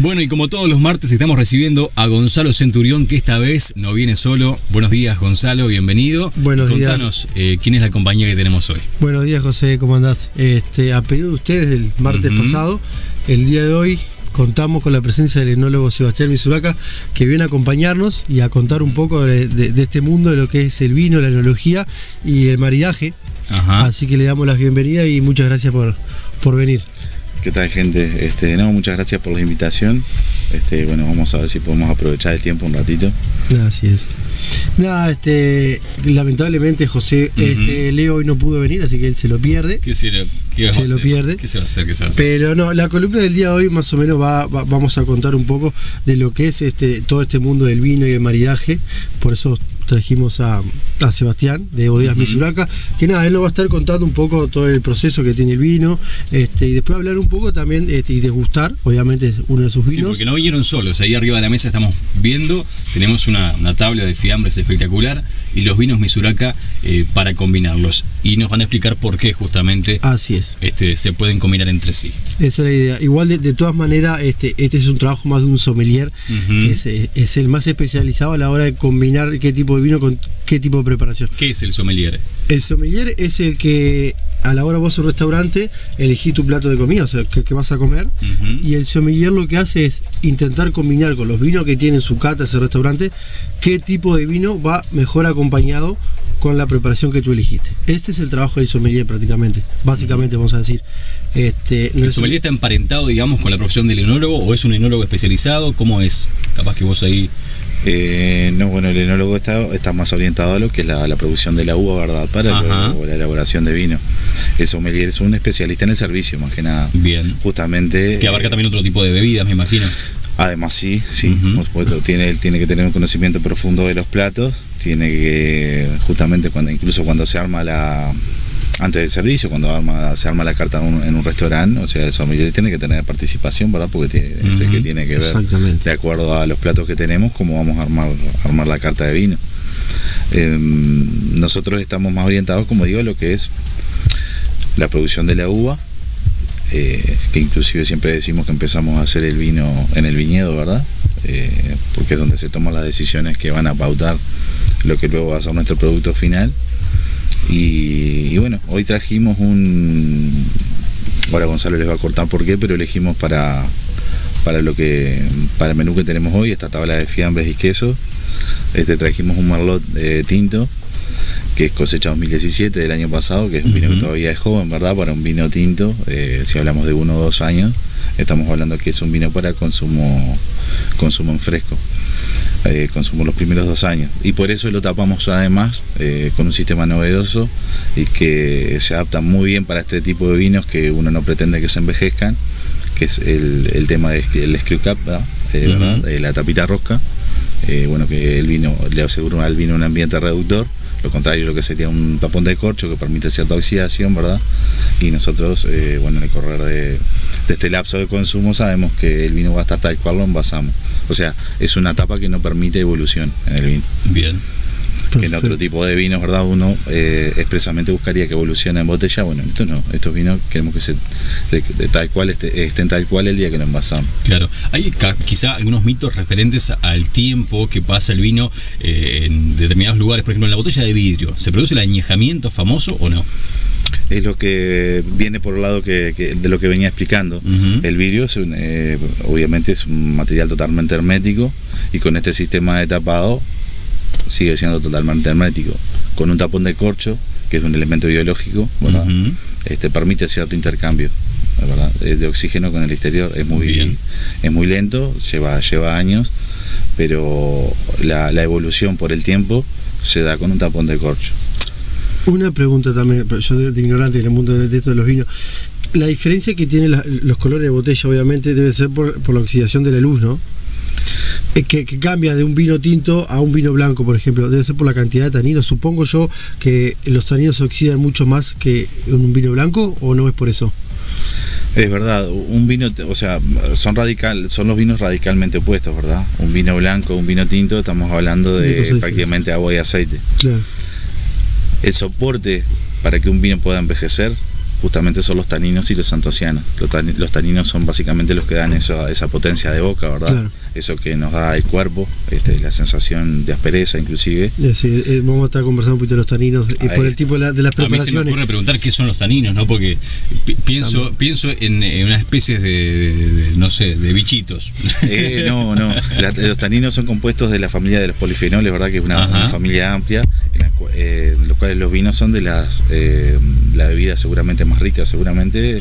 Bueno, y como todos los martes estamos recibiendo a Gonzalo Centurión, que esta vez no viene solo. Buenos días, Gonzalo, bienvenido. Buenos días. Contanos eh, quién es la compañía que tenemos hoy. Buenos días, José, ¿cómo andás? Este, a pedido de ustedes el martes pasado, el día de hoy contamos con la presencia del enólogo Sebastián Misuraca, que viene a acompañarnos y a contar un poco de, de- de este mundo, de lo que es el vino, la enología y el maridaje. Ajá. Así que le damos las bienvenidas y muchas gracias por, por venir. ¿Qué tal gente? Este, no, muchas gracias por la invitación. Este, bueno, vamos a ver si podemos aprovechar el tiempo un ratito. Así es. Nada, este, lamentablemente José, este, Leo hoy no pudo venir, así que él se lo pierde. ¿Qué se, lo, qué va a Se lo pierde. ¿Qué se va a hacer? ¿Qué se va a hacer? Pero no, la columna del día de hoy más o menos va, va- vamos a contar un poco de lo que es este todo este mundo del vino y el maridaje. Por eso trajimos a, a Sebastián de Bodegas. Misuraca, que nada, él nos va a estar contando un poco todo el proceso que tiene el vino, este, y después hablar un poco también este, y degustar, obviamente es uno de sus Sí, vinos. porque no vinieron solos. Ahí arriba de la mesa estamos viendo, tenemos una, una tabla de fiambres espectacular y los vinos Misuraca eh, para combinarlos. Y nos van a explicar por qué justamente Así es. este, se pueden combinar entre sí. Esa es la idea. Igual de, de todas maneras, este, este es un trabajo más de un sommelier, que es, es el más especializado a la hora de combinar qué tipo de vino con qué tipo de preparación. ¿Qué es el sommelier? El sommelier es el que a la hora vos a un restaurante elegís tu plato de comida, o sea, que, que vas a comer. Y el sommelier lo que hace es intentar combinar con los vinos que tiene en su cata ese restaurante, qué tipo de vino va mejor acompañado con la preparación que tú elegiste. Este es el trabajo del sommelier prácticamente, básicamente vamos a decir. Este, no ¿El sommelier está emparentado, digamos, con la profesión del enólogo o es un enólogo especializado? ¿Cómo es? Capaz que vos ahí... Eh, no, bueno, el enólogo está, está más orientado a lo que es la, la producción de la uva, ¿verdad? Para la elaboración de vino. El sommelier es un especialista en el servicio, más que nada. Bien. Justamente. Que abarca eh, también otro tipo de bebidas, me imagino. Además, sí, sí, Ujú. por supuesto, tiene, tiene que tener un conocimiento profundo de los platos, tiene que, justamente cuando, incluso cuando se arma la, antes del servicio, cuando arma- se arma la carta en un, en un restaurante, o sea, el sommelier tiene que tener participación, ¿verdad? Porque tiene, es el que tiene que ver, de acuerdo a los platos que tenemos, cómo vamos a armar, armar la carta de vino. Em, nosotros estamos más orientados, como digo, a lo que es la producción de la uva, eh, que inclusive siempre decimos que empezamos a hacer el vino en el viñedo, ¿verdad? Eh, porque es donde se toman las decisiones que van a pautar lo que luego va a ser nuestro producto final. Y, bueno, hoy trajimos un... Ahora Gonzalo les va a cortar por qué, pero elegimos para, para lo que para el menú que tenemos hoy, esta tabla de fiambres y quesos. Este trajimos un merlot eh, tinto que es cosecha 2017 del año pasado, que es un vino que todavía es joven, ¿verdad? Para un vino tinto, eh, si hablamos de uno o dos años, estamos hablando que es un vino para consumo, consumo en fresco, eh, consumo los primeros dos años. Y por eso lo tapamos además eh, con un sistema novedoso y que se adapta muy bien para este tipo de vinos que uno no pretende que se envejezcan, que es el, el tema del screw cap, ¿verdad? Eh. Eh, la tapita rosca. Bueno, que el vino le asegura al vino un ambiente reductor, lo contrario lo que sería un tapón de corcho que permite cierta oxidación, ¿verdad? Y nosotros, eh, bueno, en el correr de, de este lapso de consumo sabemos que el vino va a estar tal cual lo envasamos. O sea, es una etapa que no permite evolución en el vino. Bien. Que en otro tipo de vinos, ¿verdad? Uno eh, expresamente buscaría que evolucione en botella. Bueno, esto no. Estos vinos queremos que se, de, de tal cual este- estén tal cual el día que lo envasamos. Claro, hay quizá algunos mitos referentes al tiempo que pasa el vino eh, en determinados lugares. Por ejemplo, en la botella de vidrio, ¿se produce el añejamiento famoso o no? es lo que viene por el lado que, que- de lo que venía explicando. El vidrio es un, eh, obviamente es un material totalmente hermético y con este sistema de tapado sigue siendo totalmente hermético. Con un tapón de corcho, que es un elemento biológico, ¿verdad? Ujú. este, permite cierto intercambio ¿verdad? De oxígeno con el exterior. Es muy, Bien. es muy lento, lleva, lleva años, pero la, la evolución por el tiempo se da con un tapón de corcho. Una pregunta también, pero yo de, de ignorante en el mundo de, de esto de los vinos. La diferencia que tienen la- los colores de botella, obviamente, debe ser por, por la oxidación de la luz, ¿no? Es que, que cambia de un vino tinto a un vino blanco, por ejemplo. Debe ser por la cantidad de taninos. Supongo yo que los taninos se oxidan mucho más que en un vino blanco, o no es por eso. Es verdad, un vino, o sea, son radical, son los vinos radicalmente opuestos, ¿verdad? Un vino blanco, un vino tinto, estamos hablando De prácticamente agua y aceite. Claro. El soporte para que un vino pueda envejecer justamente son los taninos y los antocianos. Los, tani- los taninos son básicamente los que dan esa, esa potencia de boca, ¿verdad? Claro. Eso que nos da el cuerpo, este, la sensación de aspereza inclusive. Decir, eh, vamos a estar conversando un poquito de los taninos y Ahí. por el tipo de, la- de las A mí se me preparaciones. ocurre preguntar qué son los taninos, ¿no? Porque pi- pienso, pienso en, en una especie de, de- de, no sé, de bichitos. Eh, no, no. La- los taninos son compuestos de la familia de los polifenoles, ¿verdad? Que es una, familia amplia, en, la eh, en los cuales los vinos son de las eh, la bebida seguramente más rica, seguramente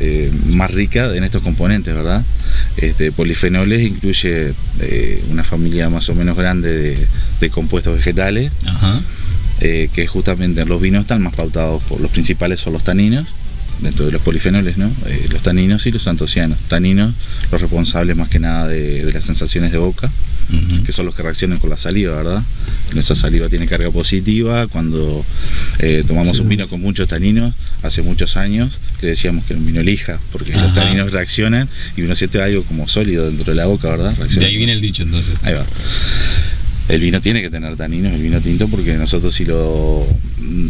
eh, más rica en estos componentes, ¿verdad? Este, polifenoles incluye eh, una familia más o menos grande de, de compuestos vegetales, eh, que justamente en los vinos están más pautados por los principales son los taninos, dentro de los polifenoles, ¿no? Eh, los taninos y los antocianos. Taninos, los responsables más que nada de, de las sensaciones de boca, que son los que reaccionan con la saliva, ¿verdad? Nuestra saliva tiene carga positiva. Cuando eh, tomamos Sí. un vino con muchos taninos, hace muchos años, le decíamos que era un vino lija, porque Ajá. los taninos reaccionan y uno siente algo como sólido dentro de la boca, ¿verdad? De Reacciona. ahí viene el dicho entonces. Ahí va. El vino tiene que tener taninos, el vino tinto, porque nosotros si lo,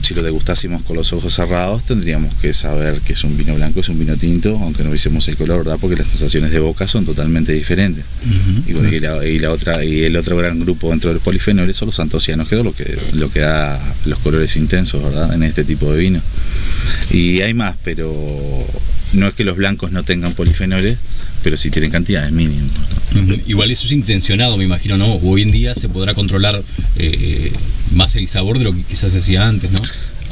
si lo degustásemos con los ojos cerrados tendríamos que saber que es un vino blanco, es un vino tinto, aunque no viésemos el color, ¿verdad? Porque las sensaciones de boca son totalmente diferentes. Ujú. Y, bueno, y la, y la otra y el otro gran grupo dentro de los polifenoles son los antocianos, que es lo que lo que da los colores intensos, ¿verdad? En este tipo de vino. Y hay más, pero no es que los blancos no tengan polifenoles, pero sí tienen cantidades mínimas. ¿no? Igual eso es intencionado, me imagino, ¿no? Hoy en día se podrá controlar eh, más el sabor de lo que quizás se hacía antes, ¿no?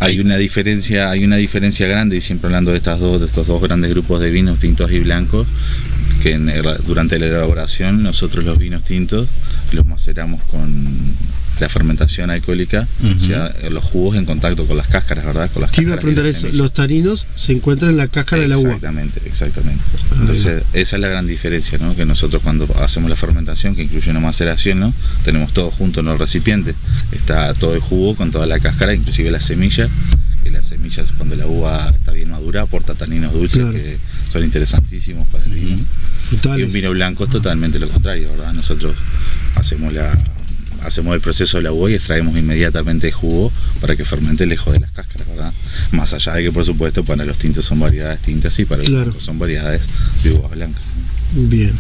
Hay una diferencia, hay una diferencia grande, y siempre hablando de estas dos, de estos dos grandes grupos de vinos tintos y blancos, que en durante la elaboración nosotros los vinos tintos los maceramos con la fermentación alcohólica, Ujú. o sea, los jugos en contacto con las cáscaras, ¿verdad? Con las Te iba a cáscaras y preguntar las eso. semillas. Los taninos se encuentran en la cáscara de la uva. Exactamente, exactamente. Ahí Entonces, esa es la gran diferencia, ¿no? Que nosotros cuando hacemos la fermentación, que incluye una maceración, ¿no? Tenemos todo junto en el recipiente. Está todo el jugo con toda la cáscara, inclusive la semilla. Que las semillas, cuando la uva está bien madura, aporta taninos dulces Claro. que son interesantísimos para el vino. Y un vino blanco es totalmente lo contrario, ¿verdad? Nosotros hacemos la hacemos el proceso de la uva y extraemos inmediatamente el jugo para que fermente lejos de las cáscaras, ¿verdad? Más allá de que, por supuesto, para los tintos son variedades tintas y para los Claro. son variedades de uvas blancas. Bien.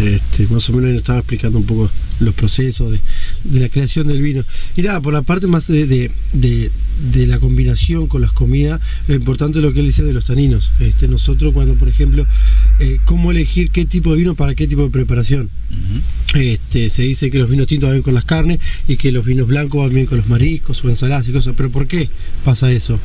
Este, más o menos nos estaba explicando un poco los procesos de, de la creación del vino. Y nada, por la parte más de, de- la combinación con las comidas, lo importante es lo que él dice de los taninos. Este, nosotros cuando, por ejemplo, eh, cómo elegir qué tipo de vino para qué tipo de preparación. Este, se dice que los vinos tintos van bien con las carnes y que los vinos blancos van bien con los mariscos o ensaladas y cosas. Pero ¿por qué pasa eso?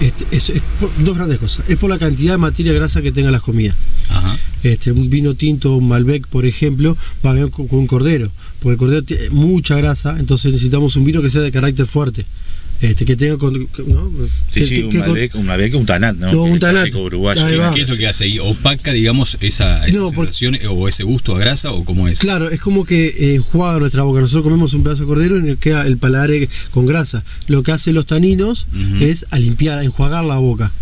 Este, es, es por dos grandes cosas. Es por la cantidad de materia grasa que tengan las comidas. Ajá. Este, un vino tinto, un Malbec, por ejemplo, va bien con, con un cordero, porque el cordero tiene mucha grasa, entonces necesitamos un vino que sea de carácter fuerte, este, que tenga con. Sí, Que- sí, que- un Malbec, un Malbec, un Tanat, ¿no? No, un Tanat. uruguayo. ¿Qué es lo que hace ahí? ¿Opaca, digamos, esa, esa No, sensación o ese gusto a grasa o cómo es? Claro, es como que eh, enjuaga nuestra boca. Nosotros comemos un pedazo de cordero y nos queda el paladar con grasa. Lo que hacen los taninos es a limpiar, a enjuagar la boca.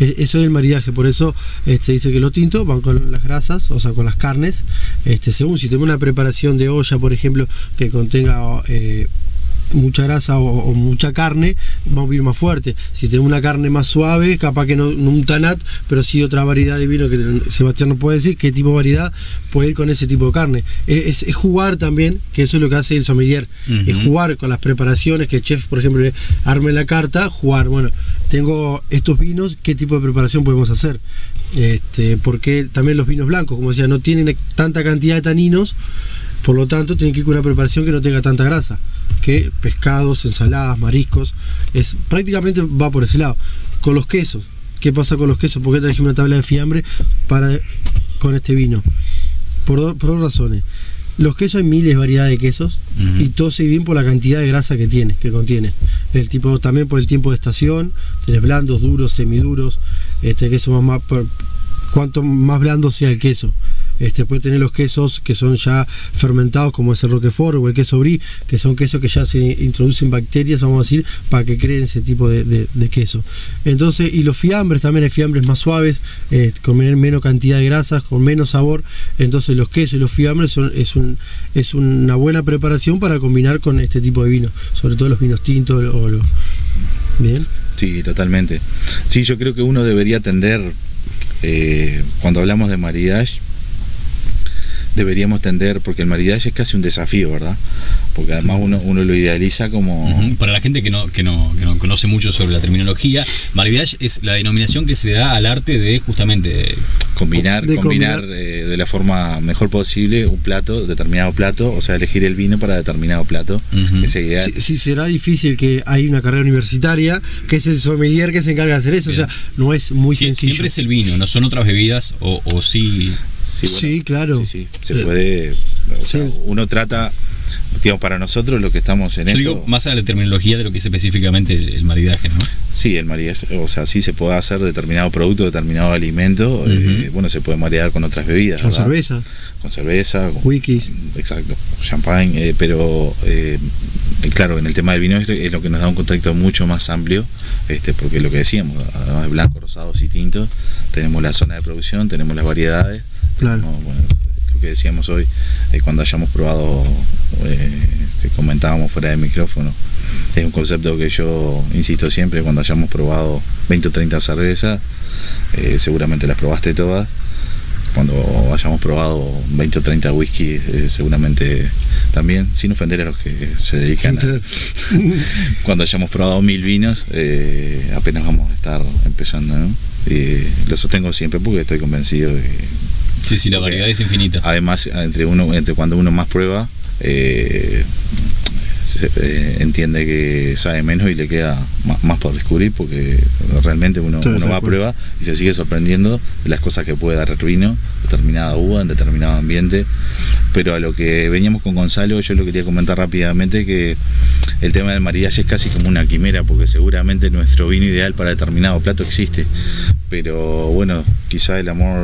E- Eso es el maridaje, por eso este, se dice que los tintos van con las grasas, o sea, con las carnes, este, según si tenemos una preparación de olla, por ejemplo, que contenga eh, mucha grasa o, o mucha carne, vamos a ir más fuerte. Si tenemos una carne más suave, capaz que no, no un tanat, pero sí otra variedad de vino que Sebastián nos puede decir, qué tipo de variedad puede ir con ese tipo de carne. Es, es- es jugar también, que eso es lo que hace el sommelier, es jugar con las preparaciones, que el chef, por ejemplo, le arme la carta, jugar, bueno, tengo estos vinos, ¿qué tipo de preparación podemos hacer? Este, porque también los vinos blancos, como decía, no tienen tanta cantidad de taninos, por lo tanto tienen que ir con una preparación que no tenga tanta grasa, que pescados, ensaladas, mariscos, es prácticamente va por ese lado. Con los quesos, ¿qué pasa con los quesos? ¿Por qué traje una tabla de fiambre para con este vino? Por, do- por dos razones. Los quesos hay miles de variedades de quesos y todo se bien por la cantidad de grasa que tiene, que contiene. El tipo también por el tiempo de estación, tienes blandos, duros, semiduros, este queso más, más por- cuanto más blando sea el queso. Este, puede tener los quesos que son ya fermentados, como es el Roquefort o el queso Brie, que son quesos que ya se introducen bacterias, vamos a decir, para que creen ese tipo de, queso. Entonces, y los fiambres también hay fiambres más suaves, eh, con men- menos cantidad de grasas, con menos sabor. Entonces, los quesos y los fiambres son, es, un, es una buena preparación para combinar con este tipo de vino, sobre todo los vinos tintos o los. Bien. Sí, totalmente. Sí, yo creo que uno debería tender, eh, cuando hablamos de maridaje, deberíamos tender, porque el maridaje es casi un desafío, ¿verdad? Porque además uno, uno lo idealiza como... Ujú. Para la gente que no, que, no, que no conoce mucho sobre la terminología, maridaje es la denominación que se le da al arte de justamente combinar, De combinar, combinar. eh, de la forma mejor posible un plato, determinado plato, o sea, elegir el vino para determinado plato, Ujú. ese ideal. Si, si será difícil que hay una carrera universitaria, que es el sommelier que se encarga de hacer eso, Bien. o sea, no es muy Sie- sencillo. siempre es el vino, no son otras bebidas o, o sí. Sí, claro. Sí, sí, se Eh, puede. o sea, sí. uno trata, digamos, para nosotros lo que estamos en Yo esto. digo más a la terminología de lo que es específicamente el, el maridaje, ¿no? Sí, el maridaje, o sea, sí se puede hacer determinado producto, determinado alimento, eh, bueno, se puede maridar con otras bebidas. Con ¿verdad? cerveza, Con cerveza, con- wikis. exacto, champagne, eh, pero eh, claro, en el tema del vino es, lo que nos da un contacto mucho más amplio, este, porque lo que decíamos, además de blancos, rosados y tintos, tenemos la zona de producción, tenemos las variedades, Claro. tenemos, bueno, lo que decíamos hoy, eh, cuando hayamos probado, eh, que comentábamos fuera de micrófono, es un concepto que yo insisto siempre, cuando hayamos probado 20 o 30 cervezas, eh, seguramente las probaste todas, cuando hayamos probado 20 o 30 whisky, eh, seguramente también, sin ofender a los que se dedican a, cuando hayamos probado mil vinos, eh, apenas vamos a estar empezando, ¿no? Eh, lo sostengo siempre porque estoy convencido de que Sí, sí, la variedad es infinita. además entre uno entre cuando uno más prueba eh, se- eh, entiende que sabe menos y le queda más, más por descubrir porque realmente uno, va a prueba y se sigue sorprendiendo de las cosas que puede dar el vino determinada uva en determinado ambiente. Pero a lo que veníamos con Gonzalo yo lo quería comentar rápidamente que el tema del maridaje es casi como una quimera porque seguramente nuestro vino ideal para determinado plato existe. Pero bueno quizá el amor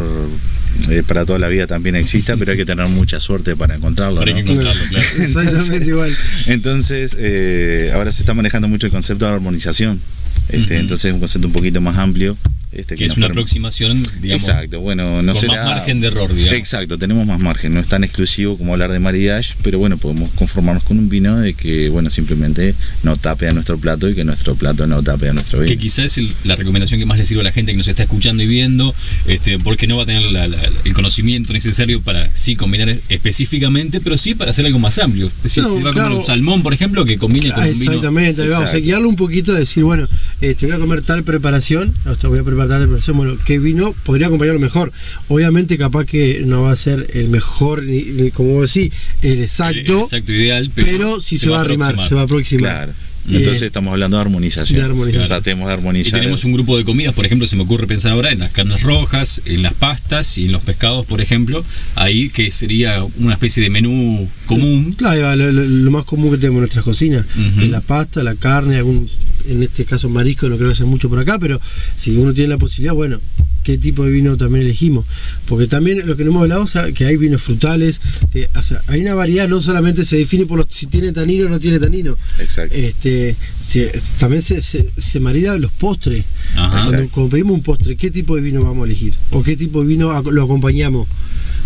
eh, para toda la vida también exista pero hay que tener mucha suerte para encontrarlo hay ¿no? que encontrarlo, claro. Exactamente igual. Entonces, eh, ahora se está manejando mucho el concepto de armonización. Este. Entonces es un concepto un poquito más amplio. Este, Que es nos una aproximación, digamos, Exacto, bueno, no con será... más margen de error, digamos. Exacto, tenemos más margen, no es tan exclusivo como hablar de maridaje, pero bueno, podemos conformarnos con un vino de que, bueno, simplemente no tape a nuestro plato y que nuestro plato no tape a nuestro que vino. quizás es el- la recomendación que más le sirve a la gente que nos está escuchando y viendo, este, porque no va a tener la- la- el conocimiento necesario para sí combinar específicamente, pero sí para hacer algo más amplio. Si No, se va a comer claro. un salmón, por ejemplo, que combine con un vino. exactamente, ahí vamos a guiarlo un poquito, a decir, bueno, este, voy a comer tal preparación, hasta voy a preparar tal preparación, bueno, ¿qué vino podría acompañarlo mejor? Obviamente, capaz que no va a ser el mejor, ni, ni como vos decís, el exacto, el exacto ideal, pero, pero, sí se, va a arrimar, se va a aproximar. Claro. Eh, Entonces estamos hablando de armonización. de armonización. Tratemos de Y armonizar. tenemos un grupo de comidas, por ejemplo, se me ocurre pensar ahora en las carnes rojas, en las pastas y en los pescados, por ejemplo, ahí que sería una especie de menú común. Claro, lo, lo- lo más común que tenemos en nuestras cocinas, Ujú. es la pasta, la carne, algún, en este caso marisco, no creo que sea mucho por acá, pero si uno tiene la posibilidad, bueno, qué tipo de vino también elegimos. Porque también lo que no hemos hablado, o sea, que hay vinos frutales, que, o sea, hay una variedad, no solamente se define por los, si tiene tanino o no tiene tanino. Exacto. Este, se- también se, se, se marida los postres. Ajá. Cuando, cuando pedimos un postre, ¿qué tipo de vino vamos a elegir? ¿O qué tipo de vino lo acompañamos?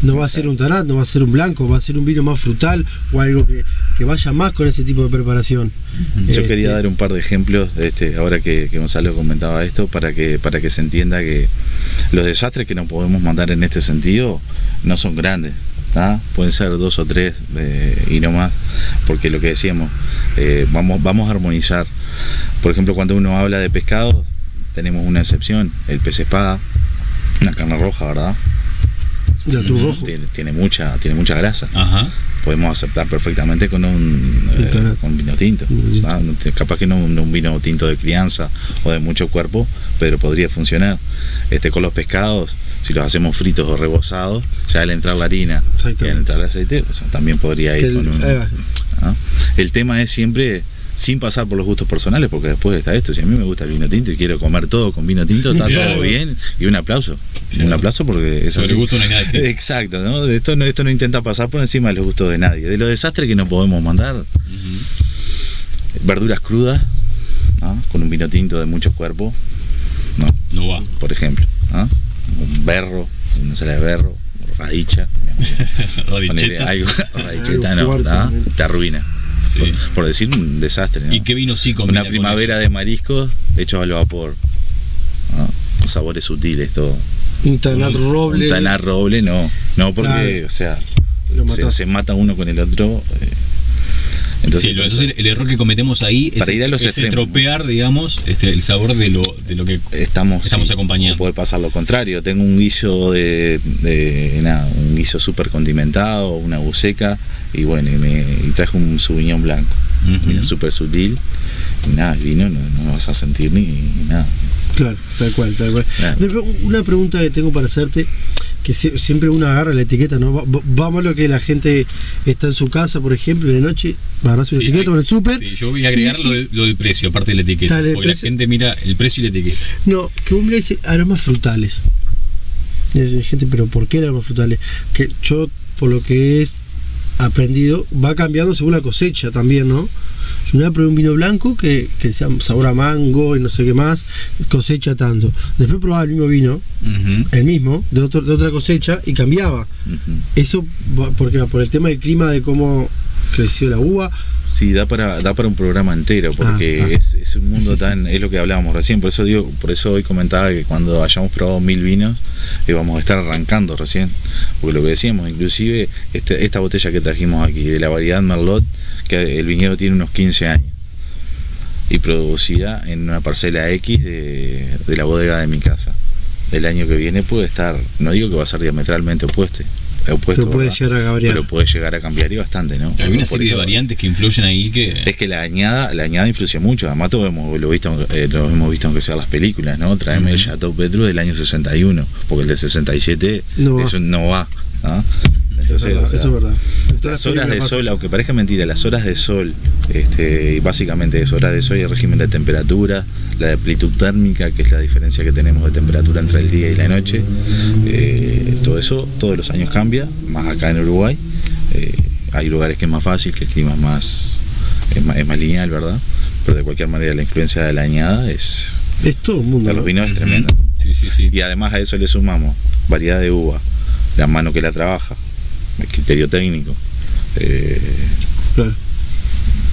No va a ser un tanat, no va a ser un blanco, va a ser un vino más frutal o algo que, que vaya más con ese tipo de preparación. Yo Este, quería dar un par de ejemplos, este, ahora que, que Gonzalo comentaba esto, para que, para que se entienda que los desastres que nos podemos mandar en este sentido no son grandes. ¿tá? Pueden ser dos o tres eh, y no más, porque lo que decíamos, eh, vamos, vamos a armonizar. Por ejemplo, cuando uno habla de pescado, tenemos una excepción, el pez espada, una carne roja, ¿verdad? Rojo. Tiene, tiene mucha, tiene mucha grasa. Ajá. Podemos aceptar perfectamente con un, eh, con vino tinto. Un- ¿tá? Capaz que no un, un vino tinto de crianza o de mucho cuerpo, pero podría funcionar. Este, con los pescados, si los hacemos fritos o rebozados, ya al entrar la harina y al entrar el aceite, o sea, también podría Que ir el- con un. ¿ah? El tema es siempre sin pasar por los gustos personales, porque después está esto, si a mí me gusta el vino tinto y quiero comer todo con vino tinto, está Claro. todo bien, y un aplauso, un aplauso porque es Sobre así. gusto no hay escrito. Exacto, ¿no? Esto, no, esto no intenta pasar por encima de los gustos de nadie. De los desastres que nos podemos mandar, verduras crudas, ¿no? con un vino tinto de mucho cuerpo, ¿no? No va. por ejemplo. ¿no? Un berro, una ensalada de berro, radicha. Ponele Radicheta. algo, radicheta, no, fuerte, ¿tá? ¿no? te arruina. Sí. por, por decir un desastre. ¿no? ¿Y qué vino sí combina Una con primavera eso? de mariscos hechos al vapor. ¿no? Sabores sutiles, todo. Un tanar roble. Un tanar roble, no. No, porque, Claro. o sea, se, mata uno con el otro. eh. Sí, lo- entonces el error que cometemos ahí es, Para ir a los es estropear, digamos, este, el sabor de lo, de lo que estamos, Estamos sí, acompañando. Puede pasar lo contrario. Tengo un guiso de, de nada, un guiso súper condimentado, una buceca, y bueno, y, me, y traje un subiñón blanco. Ujú. Vino súper sutil, y nada, el vino no, no vas a sentir ni, ni nada. Claro, tal cual, tal cual. Claro. Después, una pregunta que tengo para hacerte, que sie- siempre uno agarra la etiqueta, ¿no? Va- va- Vamos a lo que la gente está en su casa, por ejemplo, en la noche, agarras una Sí, etiqueta hay- o en el súper. Sí, yo voy a agregar y- lo, del- lo del precio, aparte de la etiqueta. Porque la gente mira el precio y la etiqueta. No, que uno dice aromas frutales. Y dice, gente, pero ¿por qué aromas frutales? Que yo, por lo que he aprendido, va cambiando según la cosecha también, ¿no? Yo una vez probé un vino blanco que, que sea sabor a mango y no sé qué más, cosecha tanto. Después probaba el mismo vino, el mismo, de, otro, de otra cosecha, y cambiaba. Eso, porque por el tema del clima, de cómo creció la uva, Sí, da para, da para un programa entero, porque Ah, ah. Es, es un mundo tan, es lo que hablábamos recién, por eso digo, por eso hoy comentaba que cuando hayamos probado mil vinos, eh, vamos a estar arrancando recién. Porque lo que decíamos, inclusive este, esta botella que trajimos aquí, de la variedad Merlot, que el viñedo tiene unos 15 años. Y producida en una parcela X de, de la bodega de mi casa. El año que viene puede estar, no digo que va a ser diametralmente opuesto, opuesto pero puede ¿verdad? llegar a variar. pero puede llegar a cambiar y bastante, ¿no? Hay una serie de eso- variantes que influyen ahí que. es que la añada, la añada influye mucho, además todo hemos, lo, visto, eh, lo hemos visto aunque sea las películas, ¿no? Traeme el Ujú. Chateau Petrus del año 61, porque el de 67 No va. eso no va. Eso es Entonces, verdad, o sea, eso es verdad. Las horas de sol, aunque parezca mentira, las horas de sol, este, y básicamente es horas de sol y el régimen de temperatura, la amplitud térmica, que es la diferencia que tenemos de temperatura entre el día y la noche, eh, todo eso todos los años cambia, más acá en Uruguay. Eh, hay lugares que es más fácil, que el clima es más, es más, es más lineal, ¿verdad? Pero de cualquier manera la influencia de la añada es. Es todo el mundo. de los ¿no? vinos es tremenda. Sí, sí, sí. Y además a eso le sumamos variedad de uva, la mano que la trabaja, el criterio técnico. eh, Claro.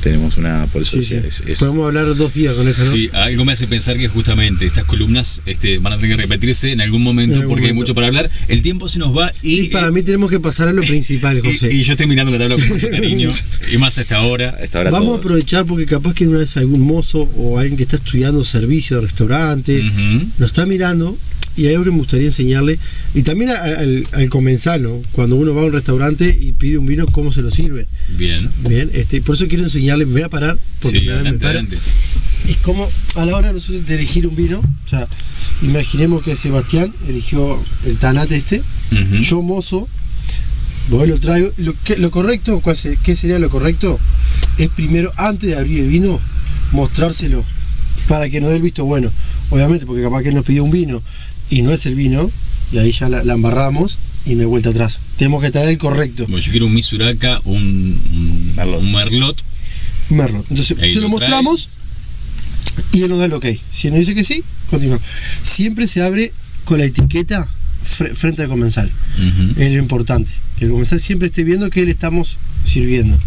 Tenemos una, por eso Sí, decía, sí. es- es- Podemos hablar dos días con eso, ¿no? Sí, algo me hace pensar que justamente estas columnas este, van a tener que repetirse en algún momento En algún porque hay mucho para hablar. El tiempo se nos va y. Y para eh, mí tenemos que pasar a lo principal, José. y, yo estoy mirando la tabla con mucho cariño y más a esta hora. a esta hora Vamos todos. a aprovechar porque capaz que una vez algún mozo o alguien que está estudiando servicio de restaurante nos está mirando y hay algo que me gustaría enseñarle. Y también al, al comensal, ¿no? Cuando uno va a un restaurante y pide un vino, ¿cómo se lo sirve? Bien. Bien, este, por eso quiero enseñarle, me voy a parar porque Sí, me adelante, paro. adelante. Y como a la hora nosotros de elegir un vino, o sea, imaginemos que Sebastián eligió el Tanate este, yo mozo, voy lo traigo. Lo, que, lo correcto, ¿cuál se- ¿qué sería lo correcto? Es primero, antes de abrir el vino, mostrárselo para que nos dé el visto bueno. Obviamente, porque capaz que él nos pidió un vino y no es el vino, y ahí ya la, la embarramos y no hay vuelta atrás. Tenemos que traer el correcto, Bueno, yo quiero un Misuraka, un, un Merlot. un Merlot. Merlot. Entonces, Ahí se lo mostramos y él nos da el ok. Si él nos dice que sí, continuamos. Siempre se abre con la etiqueta fre- frente al comensal. Es lo importante. Que el comensal siempre esté viendo que le estamos sirviendo.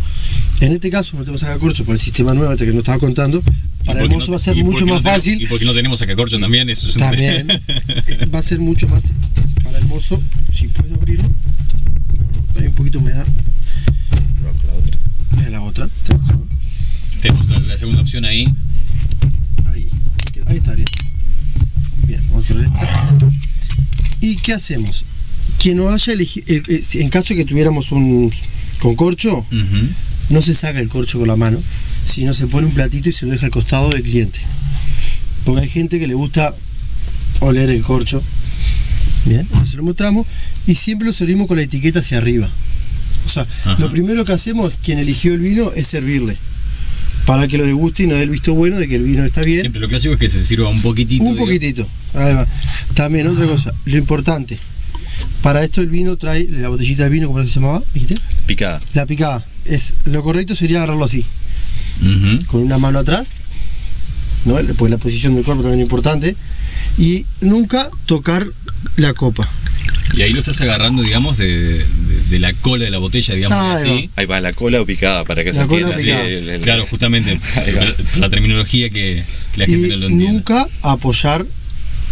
En este caso, no tenemos acá corcho por el sistema nuevo este que nos estaba contando. ¿Y Para el mozo no- va a ser mucho no más fácil. ¿Y por qué no tenemos acá corcho también? Eso es También eh, va a ser mucho más para el mozo. Si puedo abrirlo, hay un poquito de humedad. La otra. Mira la otra. Tenemos la, la segunda opción ahí. Ahí, ahí está bien. Bien, vamos a esta. ¿Y qué hacemos? Quien nos haya elegido, en caso de que tuviéramos un con corcho, no se saca el corcho con la mano, sino se pone un platito y se lo deja al costado del cliente. Porque hay gente que le gusta oler el corcho. Bien, entonces lo mostramos y siempre lo servimos con la etiqueta hacia arriba. O sea, Ajá. lo primero que hacemos, quien eligió el vino, es servirle. Para que lo deguste y nos dé el visto bueno de que el vino está bien. Siempre lo clásico es que se sirva un poquitito. Un poquitito. Además, también otra cosa, lo importante. Para esto el vino trae la botellita de vino, ¿cómo se llamaba? ¿Viste? Picada. La picada. Es, lo correcto sería agarrarlo así, Con una mano atrás, ¿no? Pues la posición del cuerpo también es importante. Y nunca tocar la copa. Y ahí lo estás agarrando, digamos, de, de- de la cola de la botella, digamos, Ah, ahí así. Ahí va la cola o picada para que La se entienda. sí, el- el- Claro, justamente, la, la terminología que, la gente y no lo entiende. nunca apoyar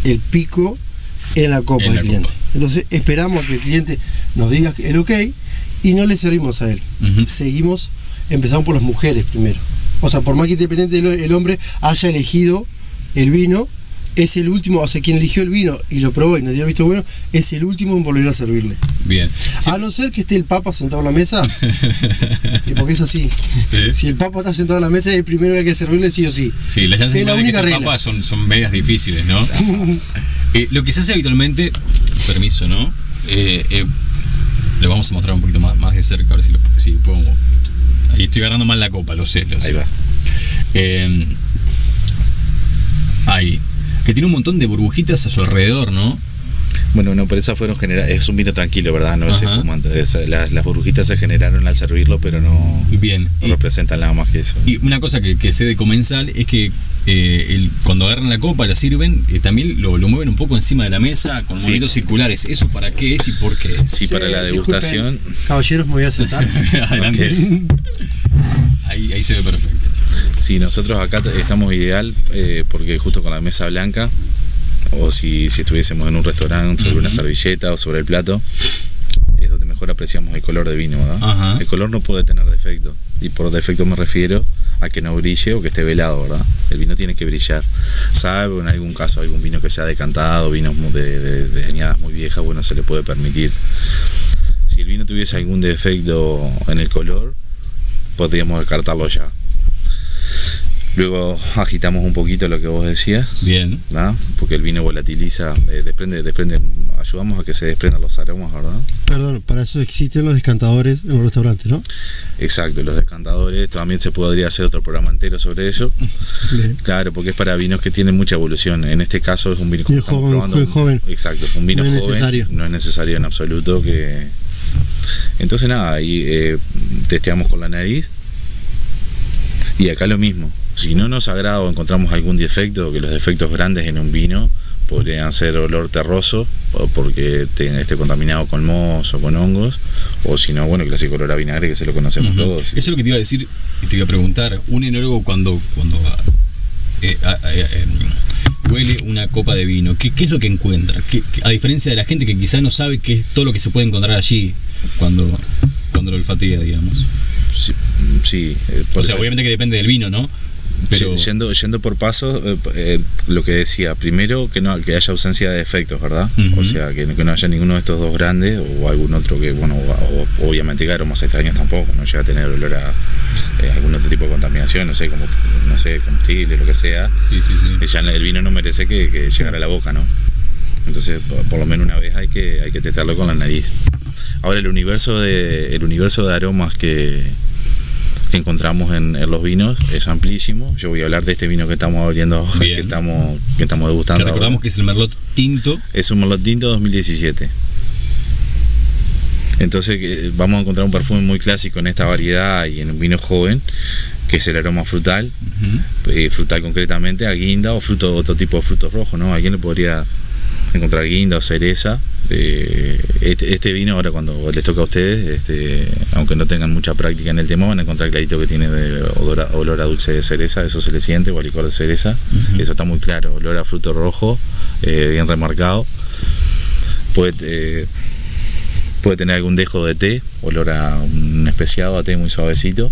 el pico en la copa En la del cliente. copa. Entonces esperamos que el cliente nos diga el ok y no le servimos a él. Seguimos, empezamos por las mujeres primero. O sea, por más que independiente el, hombre haya elegido el vino, es el último, o sea, quien eligió el vino y lo probó y nos dio visto bueno, es el último en volver a servirle. Bien. Sí. A no ser que esté el Papa sentado en la mesa, que porque es así. Sí. Si el Papa está sentado en la mesa, es el primero que hay que servirle sí o sí. Sí, las chances Es la de que única este regla. papa son, son medias difíciles, ¿no? Eh, lo que se hace habitualmente, permiso, ¿no? Eh, eh, lo vamos a mostrar un poquito más, más de cerca, a ver si lo si puedo. Ahí estoy agarrando mal la copa, lo sé, lo sé. Ahí va. Eh, ahí. Que tiene un montón de burbujitas a su alrededor, ¿no? Bueno, no, pero esas fueron generadas. Es un vino tranquilo, ¿verdad? No es Ajá. espumante. Es- las, las burbujitas se generaron al servirlo, pero no, Bien. no Y- representan nada más que eso. Y una cosa que, que sé de comensal es que eh, el- cuando agarran la copa, la sirven, eh, también lo, lo mueven un poco encima de la mesa con Sí. movimientos circulares. ¿Eso para qué es y por qué? Sí, para la Eh, degustación. disculpen, caballeros, me voy a sentar. Adelante. Ahí, ahí se ve perfecto. Sí, nosotros acá estamos ideal eh, porque justo con la mesa blanca, o si, si estuviésemos en un restaurante sobre una servilleta o sobre el plato, es donde mejor apreciamos el color de vino, ¿verdad? El color no puede tener defecto, y por defecto me refiero a que no brille o que esté velado, ¿verdad? El vino tiene que brillar. Salvo en algún caso algún vino que sea decantado, vinos de- de añadas muy viejas, bueno, se le puede permitir. Si el vino tuviese algún defecto en el color, podríamos descartarlo ya. Luego agitamos un poquito lo que vos decías, Bien. ¿verdad? porque el vino volatiliza, eh, desprende, desprende, ayudamos a que se desprendan los aromas, ¿verdad? Perdón, para eso existen los descantadores en los restaurantes, ¿no? Exacto, los decantadores, también se podría hacer otro programa entero sobre eso. Bien. Claro, porque es para vinos que tienen mucha evolución. En este caso es un vino Vino joven, probando, joven, joven. Exacto, es un vino No es joven. necesario. No es necesario en absoluto que. Entonces nada, ahí eh, testeamos con la nariz. Y acá lo mismo. Si no nos agrada o encontramos algún defecto, que los defectos grandes en un vino podrían ser olor terroso, o porque esté contaminado con mohos o con hongos, o si no, bueno, clásico olor a vinagre que se lo conocemos todos. Eso es lo que te iba a decir y te iba a preguntar. Un enólogo cuando, cuando eh, a- a- eh, huele una copa de vino, ¿qué, qué es lo que encuentra? ¿Qué- qué- a diferencia de la gente que quizás no sabe qué es todo lo que se puede encontrar allí cuando, cuando lo olfatea, digamos. Sí, sí, eh, por O sea, eso- obviamente que depende del vino, ¿no? Pero, yendo, yendo por pasos, eh, eh, lo que decía, primero que no que haya ausencia de defectos, ¿verdad? O sea, que, que no haya ninguno de estos dos grandes o algún otro que, bueno, o- o- obviamente que aromas extraños tampoco, no llega a tener olor a eh, algún otro tipo de contaminación, no sé, como, no sé, combustible, lo que sea. sí, sí, sí. Ya el vino no merece que, que llegara a la boca, ¿no? Entonces, por, por lo menos una vez hay que, hay que testarlo con la nariz. Ahora, el universo de, el universo de aromas que encontramos en, en los vinos es amplísimo. Yo voy a hablar de este vino que estamos abriendo Bien. que estamos, que estamos degustando. Que recordamos ahora. que es el Merlot tinto. Es un Merlot Tinto 2017. Entonces que vamos a encontrar un perfume muy clásico en esta variedad y en un vino joven, que es el aroma frutal, eh, frutal concretamente, a guinda o fruto, otro tipo de frutos rojos, ¿no? Alguien le podría encontrar guinda o cereza. Eh, este, este vino ahora cuando les toca a ustedes, este, aunque no tengan mucha práctica en el tema, van a encontrar clarito que tiene de olor, a, olor a dulce de cereza, eso se le siente, o a licor de cereza, eso está muy claro, olor a fruto rojo, eh, bien remarcado. Puede, eh, puede tener algún dejo de té, olor a un especiado a té muy suavecito.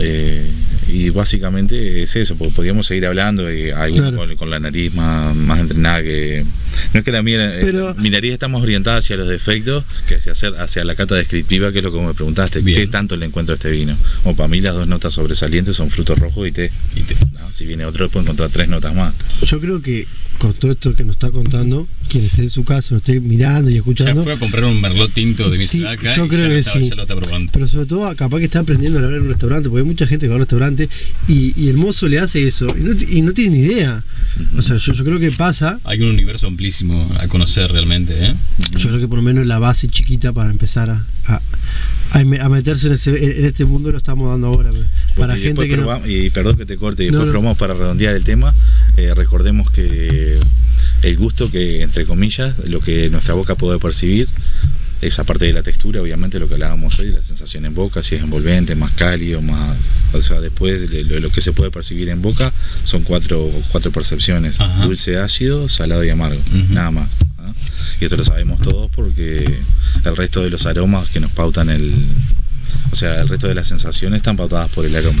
Eh, y básicamente es eso, porque podríamos seguir hablando, eh, algunos Claro. con, con la nariz más, más entrenada que... No es que la mía, eh, Pero- mi nariz está más orientada hacia los defectos que hacia, hacer, hacia la cata descriptiva, que es lo que me preguntaste. Bien. ¿Qué tanto le encuentro a este vino? Bueno, para mí las dos notas sobresalientes son frutos rojos y té. Y te- ¿no? Si viene otro, puedo encontrar tres notas más. Yo creo que con todo esto que nos está contando, quien esté en su casa, nos esté mirando y ya escuchando, fue a comprar un Merlot tinto de mi Sí, ciudad acá yo creo ya, lo que está, sí. ya lo está probando. pero sobre todo capaz que está aprendiendo a hablar en un restaurante, porque hay mucha gente que va a un restaurante y, y el mozo le hace eso y no, ti- y no tiene ni idea. O sea, yo, yo creo que pasa, Hay un universo amplísimo a conocer realmente, ¿eh? yo creo que por lo menos la base chiquita para empezar a, a, a me- a meterse en, ese- en este mundo lo estamos dando ahora. Para y gente no, y perdón que te corte, y No, después no. probamos para redondear el tema. eh, recordemos que el gusto que, entre comillas, lo que nuestra boca puede percibir, esa parte de la textura, obviamente lo que hablábamos hoy, la sensación en boca, si es envolvente, más cálido, más, o sea, después de lo, lo que se puede percibir en boca son cuatro, cuatro percepciones, Ajá. dulce, ácido, salado y amargo, nada más. ¿ah? Y esto lo sabemos todos porque el resto de los aromas que nos pautan el, o sea, el resto de las sensaciones están pautadas por el aroma.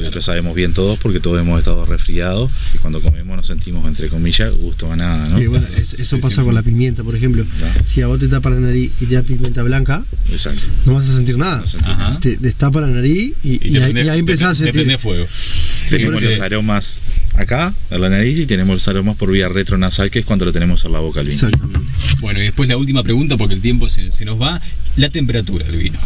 Claro. Todo lo sabemos bien todos porque todos hemos estado resfriados y cuando comemos nos sentimos, entre comillas, gusto a nada, ¿no? Y bueno, eso, eso Sí, pasa sí. con la pimienta, por ejemplo. Ya. Si a vos te tapa la nariz y te da pimienta blanca, Exacto. no vas a sentir nada. No. Te destapa la nariz y, Y, te y ahí, prende- y ahí empezás a te- te sentir. prende fuego. Tenemos los aromas acá, en la nariz, y tenemos los aromas por vía retronasal, que es cuando lo tenemos en la boca al vino. Exactamente. Bueno, y después la última pregunta, porque el tiempo se, se nos va. La temperatura del vino.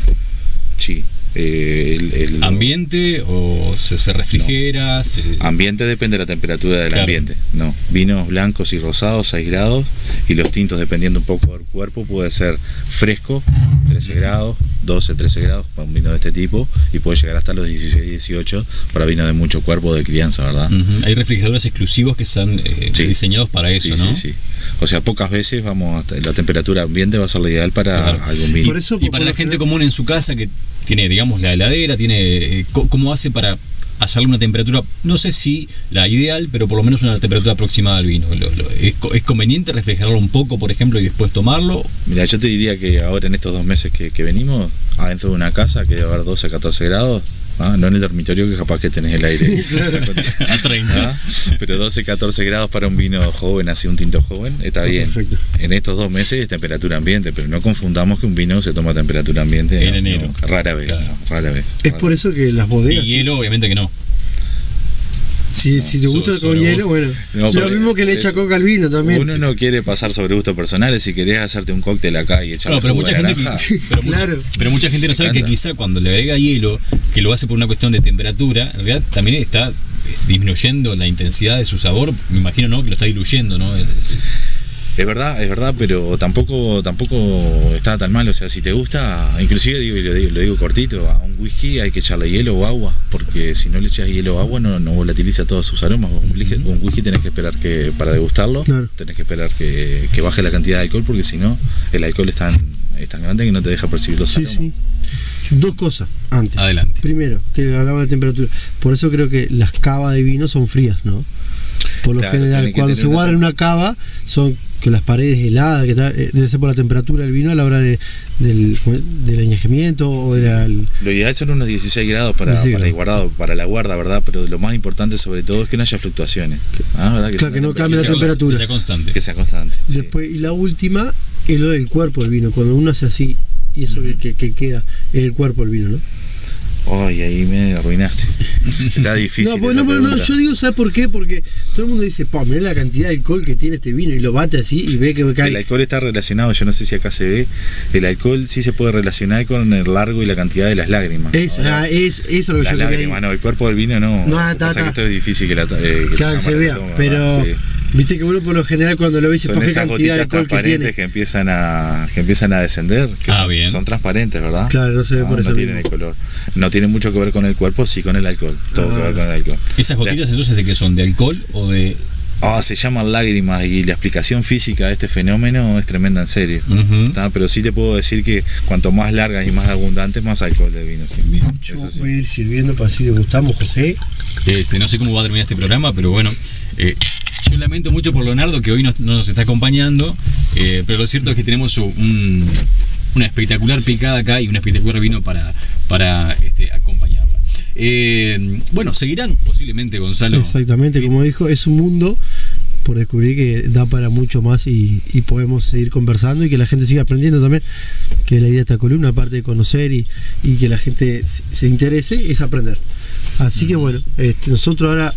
Sí. Eh, el- el- ¿Ambiente o se, se refrigera? se- Ambiente depende de la temperatura del Claro. ambiente. No, vinos blancos y rosados 6 grados y los tintos dependiendo un poco del cuerpo puede ser fresco 13 grados, 12, 13 grados para un vino de este tipo y puede llegar hasta los 16, 18 para vino de mucho cuerpo de crianza, ¿verdad? Hay refrigeradores exclusivos que están eh, Sí. diseñados para eso, Sí, ¿no? sí, sí. O sea, pocas veces vamos hasta la temperatura ambiente va a ser la ideal para Claro. algún vino. Por eso, Y para la gente común en su casa que tiene, digamos, la heladera, tiene eh, ¿cómo hace para hallarle una temperatura? No sé si la ideal, pero por lo menos una temperatura aproximada al vino. ¿es, co- es conveniente refrigerarlo un poco, por ejemplo, y después tomarlo? Mira, yo te diría que ahora en estos dos meses que, que venimos, adentro de una casa que debe haber 12, 14 grados, ¿ah? no en el dormitorio que capaz que tenés el aire A 30. ¿ah? pero 12, 14 grados para un vino joven, así un tinto joven, está Está bien. perfecto. En estos dos meses es temperatura ambiente, pero no confundamos que un vino se toma a temperatura ambiente. En no, enero. no, rara vez, Claro. no, rara vez. Es rara por vez. eso que las Y bodegas. si- hielo, obviamente que no. Si, si te gusta con hielo, bueno. No, es lo mismo que le echa es- coca al vino también. Uno no quiere pasar sobre gustos personales, si querés hacerte un cóctel acá y echarle No, pero mucha gente, pero, mucha, Claro. pero mucha gente no sabe que quizá cuando le agrega hielo, que lo hace por una cuestión de temperatura, en realidad también está eh, disminuyendo la intensidad de su sabor. Me imagino, ¿no? Que lo está diluyendo, ¿no? Es- es- es- verdad, es verdad, pero tampoco tampoco está tan mal. O sea, si te gusta, inclusive digo, y lo digo, lo digo cortito, a un whisky hay que echarle hielo o agua, porque si no le echas hielo o agua no, no volatiliza todos sus aromas. Un whisky, un whisky tenés que esperar que, para degustarlo, Claro. tenés que esperar que, que baje la cantidad de alcohol, porque si no, el alcohol es tan, es tan grande que no te deja percibir los Sí, aromas. sí. Dos cosas antes. Adelante. Primero, que hablaba de temperatura. Por eso creo que las cavas de vino son frías, ¿no? Por lo Claro, general, que cuando se guarda en una cava, son que las paredes heladas, que está- eh, debe ser por la temperatura del vino a la hora de, del, del añejamiento o de la- el- Lo ideal son unos 16 grados para, 16 para, el guardado, para la guarda, ¿verdad? Pero lo más importante sobre todo es que no haya fluctuaciones. Ah, ¿verdad? Claro, sea que no cambie la sea- temperatura. que sea constante. Que sea constante. sí. Después, y la última es lo del cuerpo del vino. Cuando uno hace así, y eso que, que- que queda es el cuerpo del vino, ¿no? Ay, ahí me arruinaste. Está difícil. No, pues, no, pero no, yo digo, ¿sabes por qué? Porque todo el mundo dice, pa, mirá la cantidad de alcohol que tiene este vino y lo bate así y ve que El cae. alcohol está relacionado, yo no sé si acá se ve, el alcohol sí se puede relacionar con el largo y la cantidad de las lágrimas. Es, Ahora, ah, es, eso es lo que las yo lágrimas, no, el cuerpo del vino no. No, ta, que esto es difícil que, la, eh, que, la se vea, pero ¿verdad? Sí. Viste que uno por lo general cuando lo ves Son para qué esas cantidad de gotitas alcohol que transparentes tiene. que, empiezan a que empiezan a descender, que Ah, son, bien. son transparentes, ¿verdad? Claro, no se ve No, por no eso tienen mismo. el color. No tiene mucho que ver con el cuerpo, sí con el alcohol. Todo Ah. que ver con el alcohol. ¿Esas gotitas entonces de qué son? ¿De alcohol o de.? Ah, se llaman lágrimas y la explicación física de este fenómeno es tremenda en serio. ¿tá? Pero sí te puedo decir que cuanto más largas y más abundantes, más alcohol de vino. sí. Bien. Yo Eso sí. voy a ir sirviendo para así degustamos, José. Este, no sé cómo va a terminar este programa, pero bueno. eh, yo lamento mucho por Leonardo que hoy no, no nos está acompañando, eh, pero lo cierto es que tenemos un- una espectacular picada acá y un espectacular vino para, para este, acompañarla. Eh, bueno, seguirán posiblemente, Gonzalo. Exactamente, como dijo, es un mundo por descubrir que da para mucho más y, y podemos seguir conversando y que la gente siga aprendiendo también, que la idea de esta columna, aparte de conocer y, y que la gente se, se interese, es aprender. Así que bueno, este, nosotros ahora,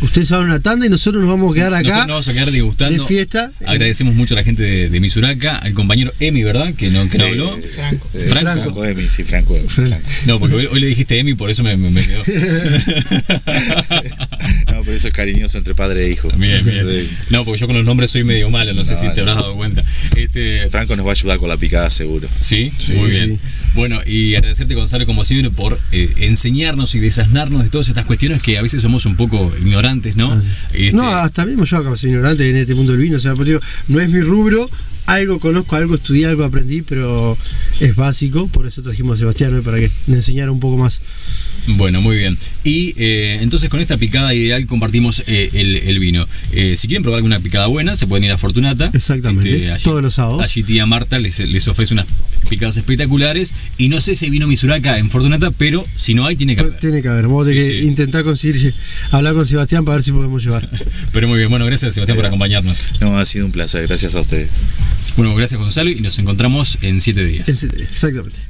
ustedes van a una tanda y nosotros nos vamos a quedar Nosotros acá nos vamos a quedar degustando. de fiesta. Agradecemos mucho a la gente de, de Misuraca, al compañero Emi, ¿verdad? Que no, que no habló. eh, Franco. eh, Franco. Franco Emi, sí, Franco Emi. Franco. No, porque hoy, hoy le dijiste Emi, por eso me, me, me quedó. Por eso es cariñoso entre padre e hijo. Bien, bien. No, porque yo con los nombres soy medio malo, no sé No, si te habrás dado cuenta. Este, Franco nos va a ayudar con la picada seguro. Sí, Sí, muy sí. bien. Bueno, y agradecerte, Gonzalo, como siempre, por eh, enseñarnos y desasnarnos de todas estas cuestiones que a veces somos un poco ignorantes, ¿no? Este, No, hasta mismo yo acabo de ser ignorante en este mundo del vino, o sea, pues digo, no es mi rubro, algo conozco, algo estudié, algo aprendí, pero es básico, por eso trajimos a Sebastián ¿no? para que me enseñara un poco más. Bueno, muy bien. Y eh, entonces con esta picada ideal compartimos eh, el, el vino. Eh, si quieren probar alguna picada buena, se pueden ir a Fortunata. Exactamente, todos los sábados. Allí tía Marta les, les ofrece unas picadas espectaculares. Y no sé si hay vino Misuraca en Fortunata, pero si no hay, tiene que haber. Tiene que haber, vamos a tener que sí. intentar conseguir hablar con Sebastián para ver si podemos llevar. Pero muy bien. Bueno, gracias, Sebastián, por acompañarnos. No, ha sido un placer. Gracias a ustedes. Bueno, gracias, Gonzalo, y nos encontramos en siete días. Exactamente.